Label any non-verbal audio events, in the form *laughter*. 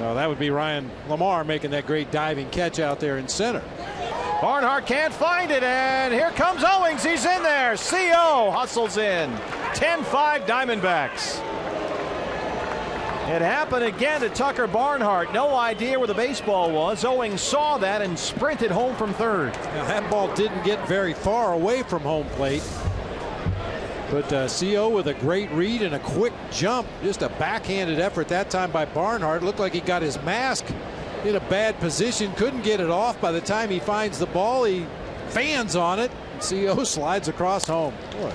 Well, that would be Ryan LaMarre making that great diving catch out there in center. Barnhart can't find it, and here comes Owings. He's in there. CO hustles in. 10 5 Diamondbacks. It happened again to Tucker Barnhart. No idea where the baseball was. Owings saw that and sprinted home from third. Now, that ball didn't get very far away from home plate. But uh, CO with a great read and a quick jump. Just a backhanded effort that time by Barnhart. Looked like he got his mask in a bad position. Couldn't get it off. By the time he finds the ball, he fans on it. CO *laughs* slides across home. Boy,